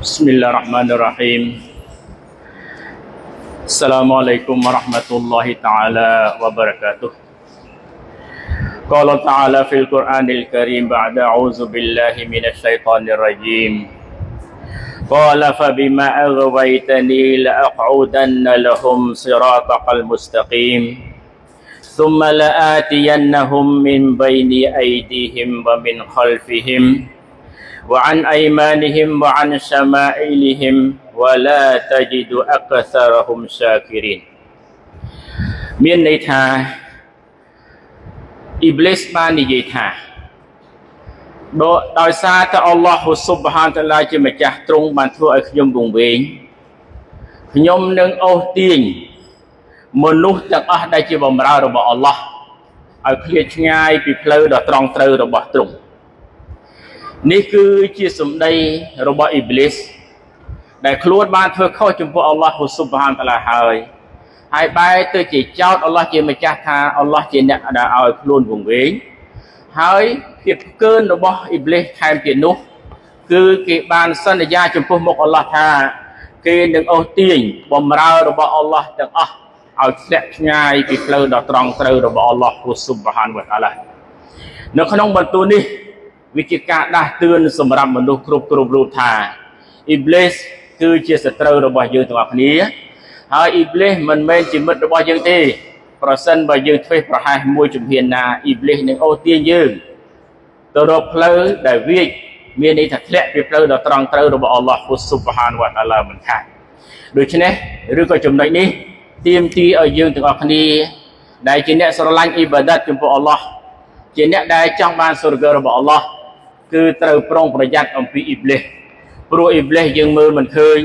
بسم الله الرحمن الرحيم السلام عليكم ورحمة الله تعالى وبركاته قال تعالى في القرآن الكريم بعد أعوذ بالله من الشيطان الرجيم قال فبما أغويتني لأقعدن لهم صراطك المستقيم ثم لآتينهم من بين أيديهم ومن خلفهم وعن أيمانهم وعن شمائلهم ولا تجد أكثرهم شاكرين មានន័យថាអ៊ីប្លីសបាននិយាយថាដោយសារតែអល់ឡោះស៊ុបហានតាឡាជាម្ចាស់ទ្រង់បានធ្វើឲ្យខ្ញុំវង្វេងខ្ញុំនឹងអូសទាញមនុស្សទាំងអស់ដែលជាបម្រើរបស់អល់ឡោះឲ្យឃ្លាតឆ្ងាយពីផ្លូវដ៏ត្រង់ត្រូវរបស់ទ្រង់ នេះគឺជាសម្ដីរបស់អ៊ីប្លីសដែលខ្លួនបានធ្វើខុសចំពោះអល់ឡោះស៊ុបហានតាឡាហើយហើយបែរទៅជាចោតអល់ឡោះជាម្ចាស់ថាអល់ឡោះជាអ្នកដែលឲ្យខ្លួនវង្វេងហើយភាពផ្កើនរបស់អ៊ីប្លីសថែមទៀតនោះ គឺគេបានសន្យាចំពោះមុខអល់ឡោះថា គេនឹងអូសទាញបំរើរបស់អល់ឡោះទាំងអស់ឲ្យធ្លាក់ឆ្ងាយពីផ្លូវដ៏ត្រង់ត្រូវរបស់អល់ឡោះស៊ុបហានវតាឡានៅក្នុងបន្ទូលនេះ វាជាការដាស់តឿនសម្រាប់មនុស្សគ្រប់គ្រប់រូបថាអ៊ីប្លីសគឺជាសត្រូវរបស់យើងទាំងអស់គ្នាហើយអ៊ីប្លីសមិនមែនជាមិត្តរបស់យើងទេ ប្រសិនបើយើងធ្វេសប្រហែសមួយជំហានណាអ៊ីប្លីសនឹងអូសទាញយើងទៅរកផ្លូវដែលវាចមានន័យថាធ្លាក់ពីផ្លូវដ៏ត្រង់ត្រូវរបស់អល់ឡោះស៊ុបហានវតាឡាមិនខានដូច្នេះឬក៏ចំណុចនេះទៀមទីឲ្យយើងទាំងអស់គ្នាដែលជាអ្នកស្រឡាញ់អ៊ីបាដាតចំពោះអល់ឡោះជាអ្នកដែលចង់បានសុរគររបស់អល់ឡោះ គឺត្រូវប្រុងប្រយ័ត្នអំពីអ៊ីប្លីសព្រោះអ៊ីប្លីសយើងមើលមិនឃើញ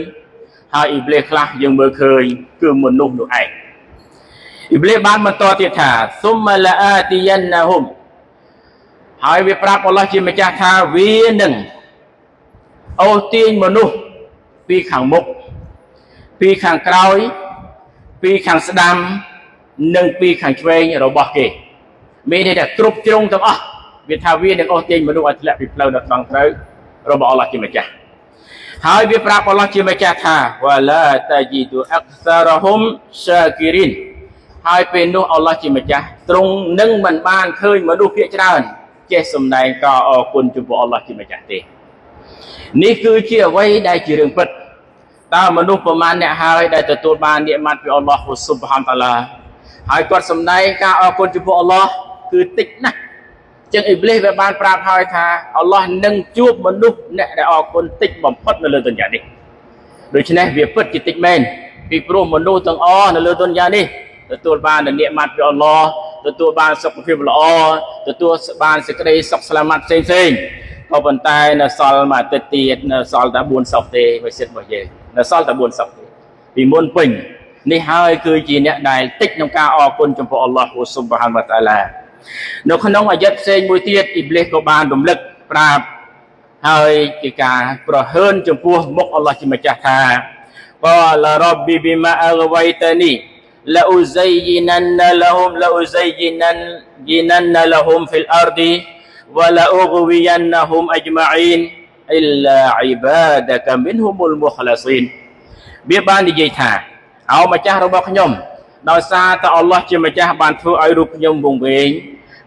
ហើយអ៊ីប្លីសខ្លះយើងមើលឃើញគឺមនុស្សនោះឯងអ៊ីប្លីសបានបន្តទៀតថាសុំឡាអាទីយ៉ានណាហុំហើយវាប្រាប់អល់ឡោះជាម្ចាស់ថាវានឹងអូសទាញមនុស្សពីខាងមុខពីខាងក្រោយ ពីខាងស្ដាំ និងពីខាងឆ្វេងរបស់គេមានន័យថាគ្រប់ជ្រុងទាំងអស់ វាថាវានឹងអស់ទាញមនុស្សឲ្យធ្លាក់ពីផ្លូវដ៏ត្រង់ត្រូវរបស់អល់ឡោះជាម្ចាស់ហើយវាប្រាប់អល់ឡោះជាម្ចាស់ថាវ៉ាឡាតាជីទូអក្សារហុំសាគីរីនហើយពេលនោះអល់ឡោះជាម្ចាស់ទ្រង់នឹងមិនបានឃើញមនុស្សភាគច្រើនចេះសំដែងការអរគុណចំពោះអល់ឡោះជាម្ចាស់ទេនេះគឺជាអ្វីដែលជារឿងពិតតើមនុស្សប្រមាណអ្នកហើយដែលទទួលបាននិម័តពីអល់ឡោះស៊ុបហានតាឡាហើយគាត់សំដែងការអរគុណចំពោះអល់ឡោះគឺតិចណាស់ ចឹងអ៊ីប្លីសវាបានប្រាប់ហើយថាអល់ឡោះនឹងជួបមនុស្សអ្នកដែលអរគុណតិចបំផុតនៅលើទុនយ៉ានេះដូច្នេះវាពិតជាតិចមែនពីព្រោះមនុស្សទាំងអស់នៅលើទុនយ៉ានេះទទួលបាននិម័តពីអល់ឡោះទទួលបានសុខភាពល្អទទួលបានសេចក្តីសុខស្លាមាត់ផ្សេងផ្សេងក៏ប៉ុន្តែនៅសល់មួយអាទិត្យទៀតនៅសល់តែ4សប្តាហ៍ទេវាសិទ្ធរបស់យើងនៅសល់តែ4សប្តាហ៍ទេពីមុនពេញនេះហើយគឺជាអ្នកដែលតិចក្នុងការអរគុណចំពោះអល់ឡោះស៊ុបហានវតាឡា នៅក្នុងអាយិតផ្សេងមួយទៀតអ៊ីប្លីសក៏បានរំលឹកប្រាប់ហើយជាការប្រហើនចំពោះមុខអល់ឡោះជាម្ចាស់ថាកលរប៊ីប៊ីម៉ាអហ្វៃតានីឡាអ៊ូហ្សៃយីណានឡាហុំឡាអ៊ូហ្សៃយីណានយីណានឡាហុំហ្វីលអរឌីវឡាអ៊ូហ្វីយ៉ានហុំអជ្ម៉ាអ៊ីនអ៊ីឡាអ៊ីបាដកមិនហុមុលមុខ្លាស៊ីនវាបាននិយាយថាអោម្ចាស់របស់ខ្ញុំ ដោយសារតែអល់ឡោះជាម្ចាស់បានធ្វើឲ្យរូបខ្ញុំវង្វេង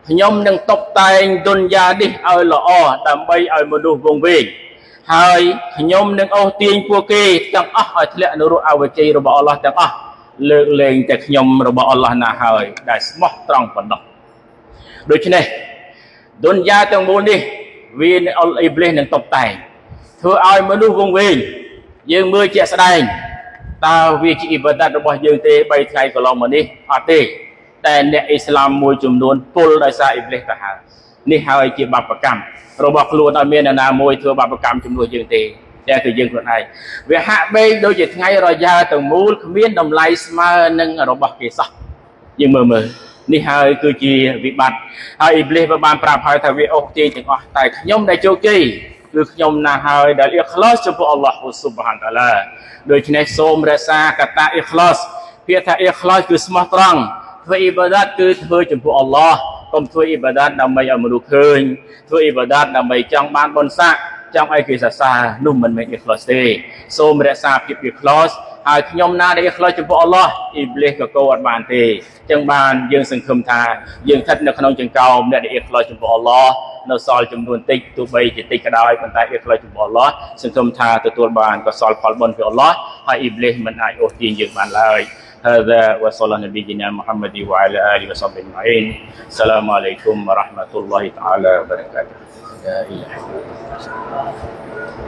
ខ្ញុំនឹងតុបតែងទុនយ៉ានេះឲ្យល្អដើម្បីឲ្យមនុស្សវង្វេងហើយខ្ញុំនឹងអូសទាញពួកគេទាំងអស់ឲ្យធ្លាក់នៅរស់អវជ័យរបស់អល់ឡោះទាំងអស់លើកលែងតែខ្ញុំរបស់អល់ឡោះណាហើយដែលស្មោះត្រង់ប៉ុណ្ណោះដូច្នេះទុនយ៉ាទាំងមូលនេះវាអល់អ៊ីប្លីសនឹងតុបតែងធ្វើឲ្យមនុស្សវង្វេងយើងមើលជាក់ស្ដែង តើវាជាអ៊ីបាដាតរបស់យើងទេ3ថ្ងៃកន្លងមកនេះអត់ទេតែអ្នកអ៊ីស្លាមមួយចំនួនពុលដោយសារអ៊ីប្លីសទៅហើយនេះហើយជាបាបកម្មរបស់ខ្លួនអត់មាននរណាមួយធ្វើបាបកម្មជំនួសយើងទេតែគឺយើងខ្លួនឯងវាហាក់បីដូចជាថ្ងៃរយ៉ាទាំងមូលគ្មានតម្លៃស្មើនឹងរបស់គេសោះយើងមើលមើលនេះហើយគឺជាវិបត្តិហើយអ៊ីប្លីសបានប្រាប់ហើយថាវាអុកទាញទាំងអស់តែខ្ញុំដែលជោគជ័យ គឺខ្ញុំណាហើយដែលអ៊ីខ្លាសចំពោះអល់ឡោះស៊ុបហានតាឡាដូច្នេះសូមរក្សាកតាអ៊ីខ្លាសពាក្យថាអ៊ីខ្លាសគឺស្មោះត្រង់ធ្វើអ៊ីបាដាតគឺធ្វើចំពោះអល់ឡោះកុំធ្វើអ៊ីបាដាតដើម្បីឲ្យមនុស្សឃើញធ្វើអ៊ីបាដាតដើម្បីចង់បានបុណ្យស័ក្តិចង់ឲ្យគេសរសើរនោះមិនមែន ikhlas ទេសូមរក្សាភាព ikhlas ហើយខ្ញុំណាដែល ikhlas ចំពោះអល់ឡោះអ៊ីប្លីសក៏កោអត់បានទេចឹងបានយើងសង្ឃឹមថាយើងស្ថិតនៅក្នុងចង្កោមអ្នកដែល ikhlas ចំពោះអល់ឡោះ នៅសល់ចំនួនតិចទោះបីជាតិចក៏ដោយប៉ុន្តែ ikhlas ចំពោះអល់ឡោះសង្ឃឹមថាទទួលបានកសលផលបុណ្យពីអល់ឡោះហើយអ៊ីប្លីសមិនអាចអូសទាញយើងបានឡើយ هذا وصلى نبينا محمد وعلى اله وصحبه اجمعين السلام عليكم ورحمه الله تعالى وبركاته لا اله الا الله